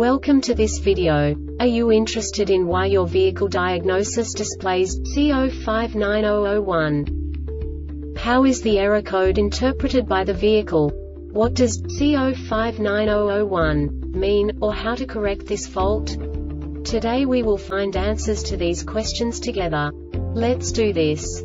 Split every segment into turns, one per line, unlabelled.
Welcome to this video. Are you interested in why your vehicle diagnosis displays C059001? How is the error code interpreted by the vehicle? What does C059001 mean, or how to correct this fault? Today we will find answers to these questions together. Let's do this.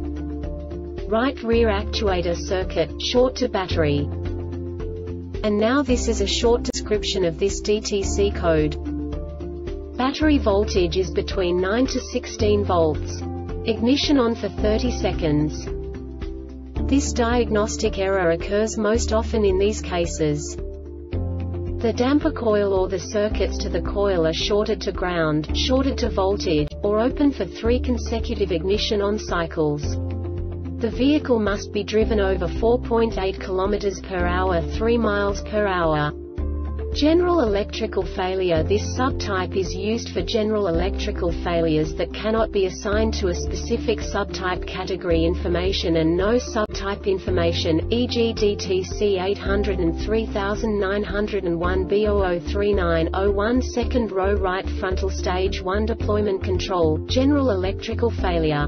right rear actuator circuit, short to battery. And now this is a short description of this DTC code. Battery voltage is between 9 to 16 volts. Ignition on for 30 seconds. This diagnostic error occurs most often in these cases. The damper coil or the circuits to the coil are shorted to ground, shorted to voltage, or open for three consecutive ignition on cycles. The vehicle must be driven over 4.8 km per hour 3 miles per hour. General electrical failure This subtype is used for general electrical failures that cannot be assigned to a specific subtype category information and no subtype information, e.g. DTC 803901 B003901 second row right frontal stage 1 deployment control, general electrical failure.